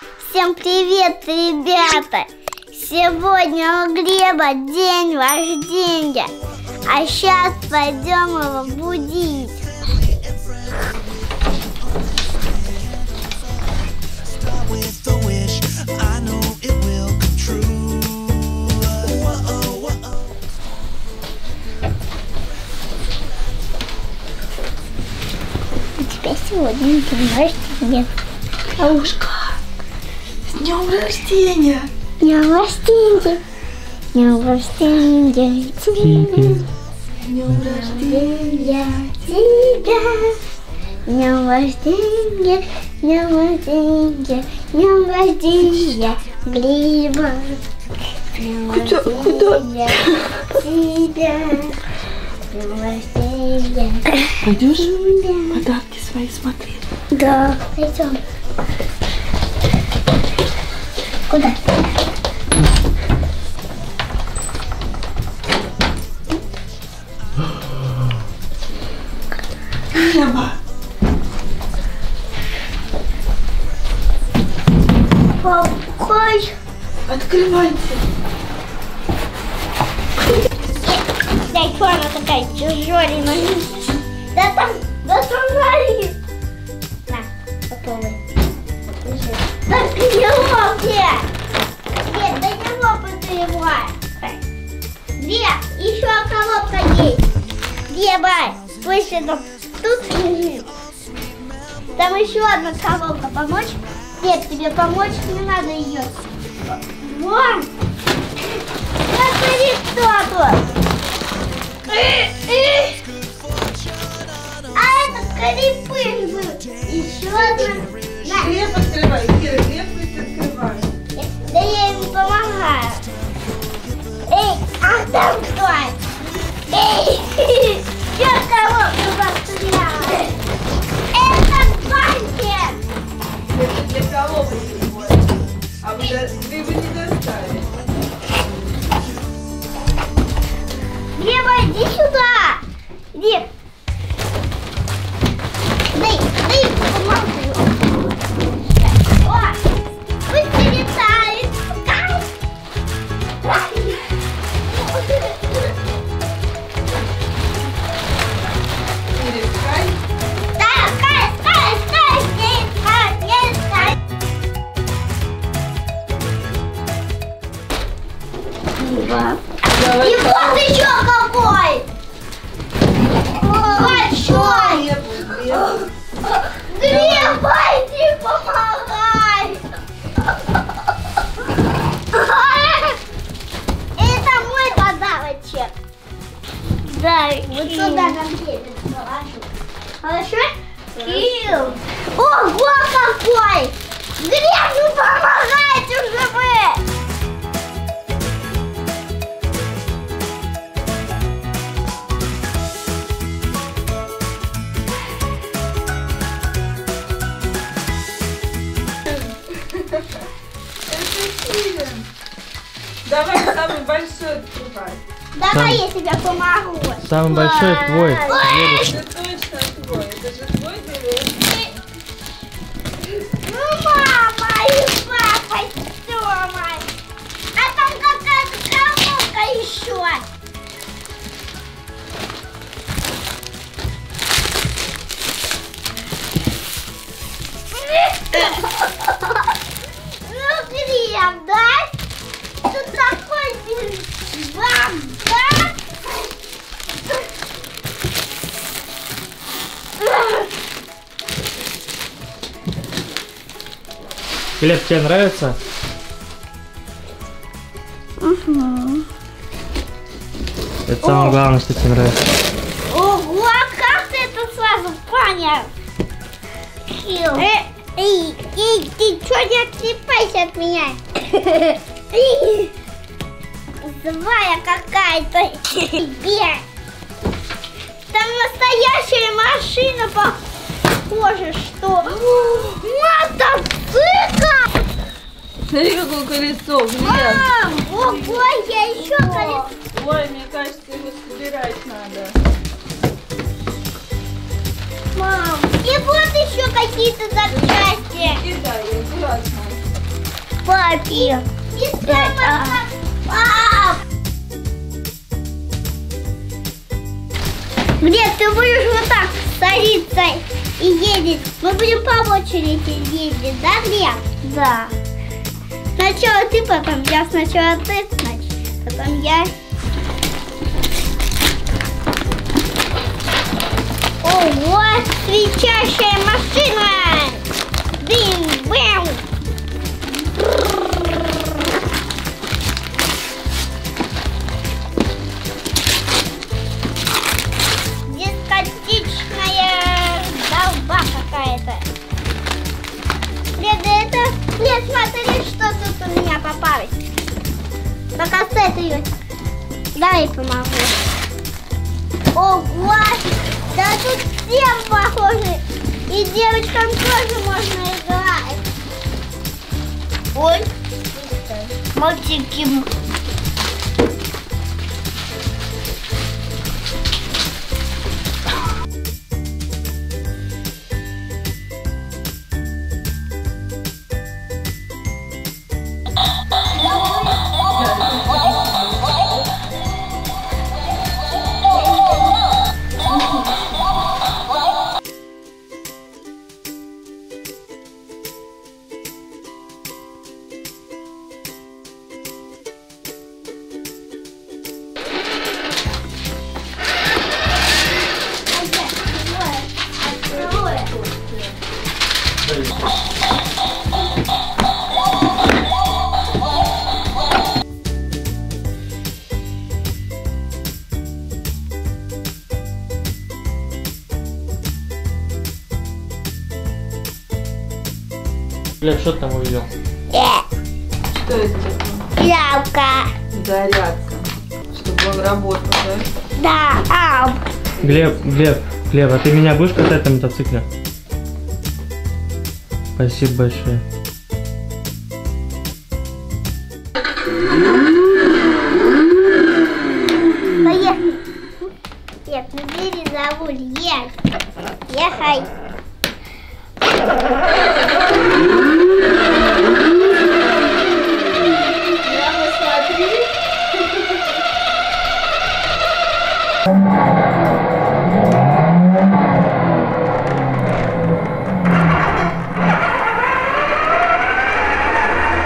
Всем привет, ребята! Сегодня у Глеба день рождения, а сейчас пойдем его будить. У тебя сегодня день рождения. Бабушка, с днем рождения! Днем рождения! Днем рождения тебя! Днем рождения! тебя! Днем рождения! Днем рождения! Днем рождения! Глеба! Днем Куда- куда? рождения тебя! Днем рождения! Пойдешь подарки свои смотреть? Да, пойдем. Куда? Ева, Какой? открывайте. Да что она такая тяжеленькая? Да там, да там горит. Так не лопни. Нет, да не лопни его. Где? Еще коробка есть. Где, бай? Слышь, там тут. Там еще одна коробка. Помочь? Нет, тебе помочь не надо ее. Вон! Смотри, кто тут! А это скрипыш был. Еще одна. На, кто? Эй, что коробку постреляла? Это банкет. Это для коробки будет. А вы, вы его не достали. Глеба, иди сюда. Иди. Давай. И вот еще какой! Большой! Глеб, пойди помогай! Это мой подарочек. Да, вот сюда конфеты положу. Хорошо? Кирилл! Ого, какой! Глеб, ну помогайте уже вы! Самый большой открывай. Давай я тебе помогу. Самый большой твой. Ой, Это точно твой. Это же твой билет. Ну, мама и папа с Глеб, тебе нравится? Это самое главное, что тебе нравится. Ого, а как ты это сразу понял? Э, эй, эй, ты что не отлипайся от меня? Злая какая-то. Тебе. Там настоящая машина похоже, что мотоцикл. Смотри, какое колесо, Глеб. Мам, ого, я еще колесо. Ой, мне кажется, его собирать надо. Мам, и вот еще какие-то запчасти. Кидай, аккуратно. папе. Это... Пап! Глеб, ты будешь вот так садиться и ездить. Мы будем по очереди ездить, да, Глеб? Да. Сначала ты, потом я, сначала ты, значит, потом я. Ого, свечащая машина! Бим-бэм! Пока с этой... Дай помогу. Ого! Да тут всем похожи. И девочкам тоже можно играть. Ой. Мальчики. Глеб, что ты там увидел? Что это такое? Зарядка. Чтобы он работал, да? Да, ау. Глеб, Глеб, Глеб, а ты меня будешь катать на мотоцикле? Спасибо большое. Поехали. Нет, ну бери за руль, ешь. Ехай. Прямо смотри.